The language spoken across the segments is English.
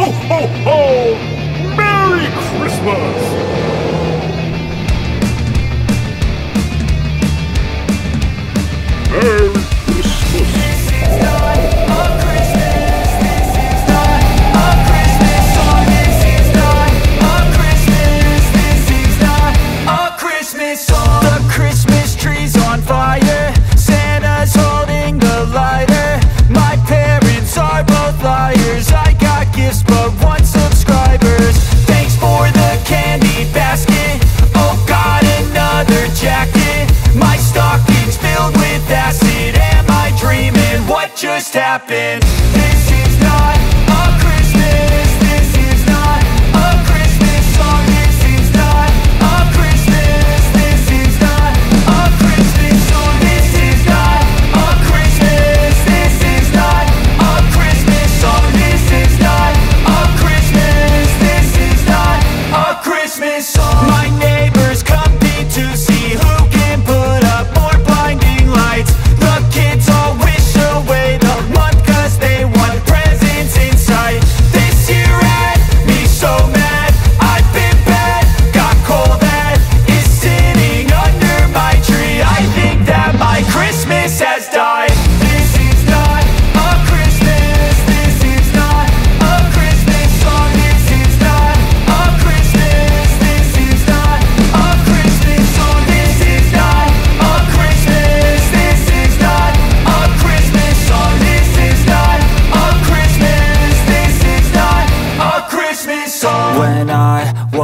Ho, ho, ho! Merry Christmas! Merry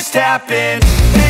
just happened